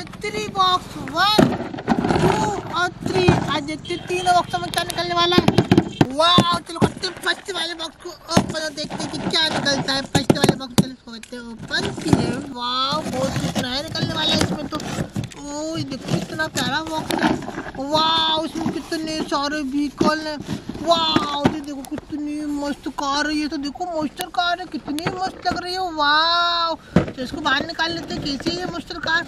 Three box one two और three आज तीनों बॉक्स में क्या निकलने वाला है? वाह चलो करते हैं फ़र्स्ट वाले बॉक्स को ओपन और देखते हैं कि क्या निकलता है. फ़र्स्ट वाले बॉक्स चलो करते हैं ओपन फिर वाह बहुत कुछ नया निकलने वाला है इसमें तो. ओ ये देखो कितना प्यारा बॉक्स है. वाह इसमें कितने सारे व्हीकल हैं. वाह देखो मस्त कार है ये तो देखो मोस्टर कार है, कितनी मस्त लग रही है वाह तो इसको बाहर निकाल लेते हैं, कैसे है मोस्टर कार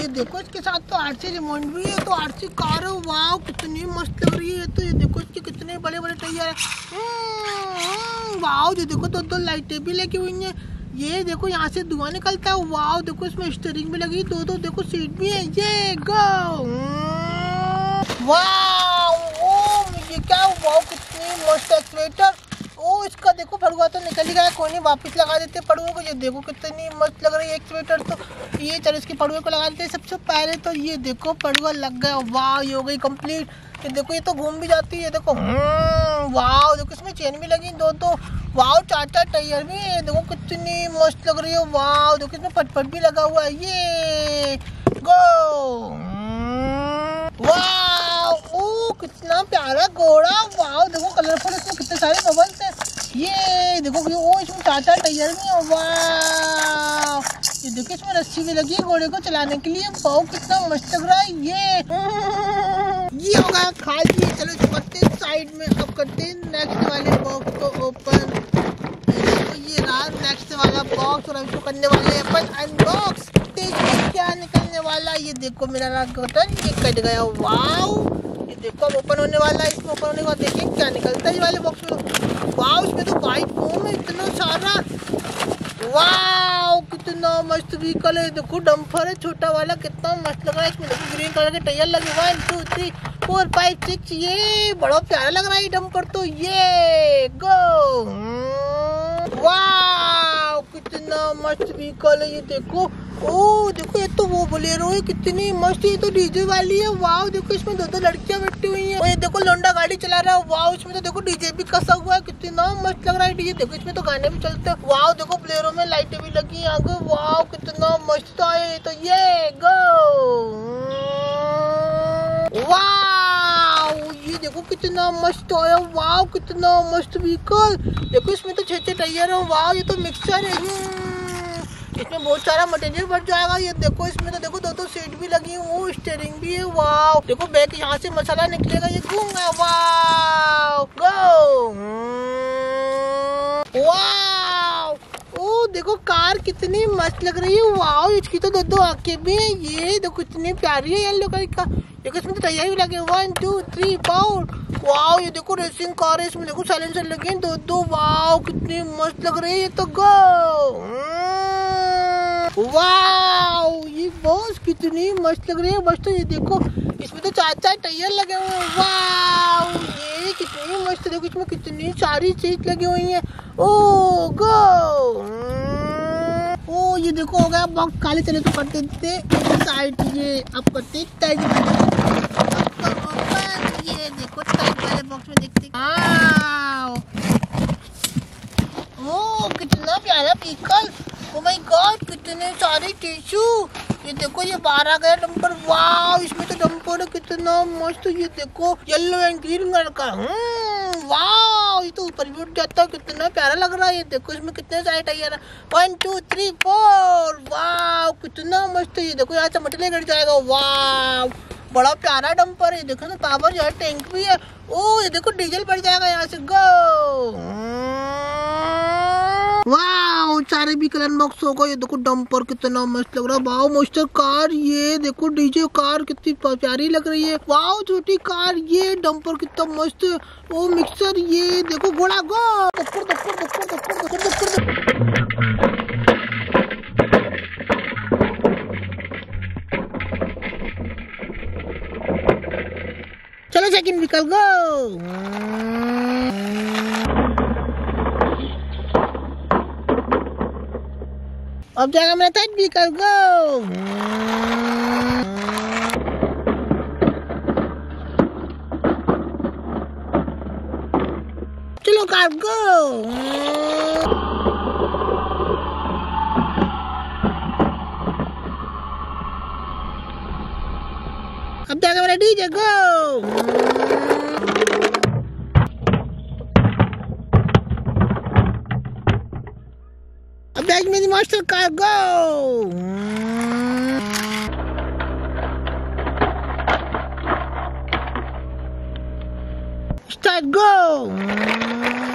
ये देखो, इसके साथ तो आरसी रिमोट भी है तो आरसी कार है वाह कितनी मस्त लग रही है तो ये देखो, इसके कितने बड़े बड़े टायर है वाह ये देखो दो दो लाइटें भी लगी हुई हैं। ये देखो, यहाँ से धुआँ निकलता है वाह देखो, इसमें स्टेरिंग भी लगी दो दो देखो सीट भी है, ये गो वाह ओ ये क्या वाह कितनी मस्त एक्सलेटर ओ, इसका देखो पड़ुआ तो निकल ही गया कोई नहीं, वापस लगा देते पड़ुए को। ये देखो कितनी मस्त लग रही है एक्सवेटर तो। ये चलो, इसके पड़ुए को लगा देते हैं सबसे पहले तो। ये देखो, पड़ुआ लग गया। वाह, ये हो गई कंप्लीट ये देखो, ये तो घूम भी जाती है देखो। वाह, देखो, इसमें चेन भी लगी, दो दो वाह चार टायर भी है। देखो, कितनी मस्त लग रही है। वाह, देखो, इसमें पटपट भी लगा हुआ है। ये गो वाह, ओ, कितना प्यारा घोड़ा। वाह देखो कलरफुल इसमें कितने सारे बबल्स हैं ये देखो ये चार टायर भी है वाह ये देखो इसमें रस्सी भी लगी है घोड़े को चलाने के लिए। वाह कितना मस्त लग रहा है ये। ये हो गया खाली। चलो हैं साइड में। अब करते हैं नेक्स्ट वाले बॉक्स को ओपन तो ये रहा नेक्स्ट वाला बॉक्स और हम करने वाले अपन अनबॉक्स इसमें क्या निकलने वाला ये देखो मेरा बटन, ये कट गया। ये देखो, अब ओपन होने वाला है, इसमें ओपन होने के बाद देखिए क्या निकलता है ये वाले बॉक्स में। वाओ इसमें तो वाइट फोम है इतना सारा। वाओ कितना मस्त व्हीकल है। देखो डम्फर है, छोटा वाला, कितना मस्त लग रहा है। इसमें देखो ग्रीन कलर के टायर लगे हुआ one two three four five six ये बड़ा प्यारा लग रहा है डम्पर तो। ये गो वाओ कितना मस्त व्हीकल है ये, देखो। ओ देखो, ये तो वो बोलेरो है कितनी मस्त, ये तो डीजे वाली है वाह देखो, इसमें दो दो लड़कियाँ बैठी हुई हैं। ये देखो, लोंडा गाड़ी चला रहा है वाह इसमें तो देखो, डीजे भी कसा हुआ है, कितना मस्त लग रहा है, डीजे, देखो, इसमें तो गाने भी चलते हैं। वाह देखो, बोलेरो में लाइटें भी लगी हैं आगे वाह कितना मस्त है तो ये, गो! देखो, कितना मस्त है वाह कितना मस्त व्हीकल देखो, इसमें तो छह छह टायर है वाह ये तो मिक्सर है। इसमें बहुत सारा मटेरियल बढ़ जाएगा। ये देखो, इसमें तो देखो दो दो सीट भी लगी वो स्टेयरिंग भी है। वाह देखो, बैग यहाँ से मसाला निकलेगा, ये घूमगा वाह गो ओ देखो, कार कितनी मस्त लग रही है। वाह इसकी तो दो दो आँखें भी है। ये देखो कितनी प्यारी है येलो कलर का। देखो, इसमें तो तैयारी लगे वन टू थ्री फोर वाह ये देखो रेसिंग कार है। इसमें देखो साइलेंसर लगे दो दो वाओ कितनी मस्त लग रही है। ये तो गो वाओ, ये बस कितनी मस्त लग रही है, बस तो ये देखो, इसमें तो चार चार टायर लगे हुए हैं। वाह ये कितनी मस्त, देखो इसमें कितनी सारी चीज़ लगी हुई है। ओ गो ओ, ये देखो, हो गया बॉक्स काले चले तो करते थे, साइड ये अब करते टाइट ये देखो टाइट वाले बॉक्स में देखते ओ कितना प्यारा पीकल ओ माय गॉड सारे टिश्यू ये देखो ये बारह गया डंपर वाह इसमें तो डंपर है, कितना मस्त ये देखो. येलो एंड ग्रीन कलर का. वाह ये तो ऊपर भी उठ जाता है, कितना प्यारा लग रहा है ये देखो, इसमें कितने सारे टायर है. वन टू थ्री फोर वाह कितना मस्त ये देखो, यहाँ से मटेरियल गिर जाएगा. वाह बड़ा प्यारा डम्पर है देखो ना पावर जो है टैंक भी है. ओ, ये देखो डीजल बढ़ जाएगा यहाँ से. गो सारे भी कलर बॉक्स होगा ये देखो डंपर कितना मस्त लग रहा है। वाह मोस्टर कार ये देखो डीजे कार कितनी प्यारी लग रही है। वाह छोटी कार ये डंपर कितना मस्त। ओ मिक्सर ये देखो घोड़ा गो दफ्तर दफ्तर दफ्तर चलो सेकंड निकल गो Objek yang menetek di kargo. Cilok kargo. Objek yang menetek di kargo. A big mini monster car, go! Start, go!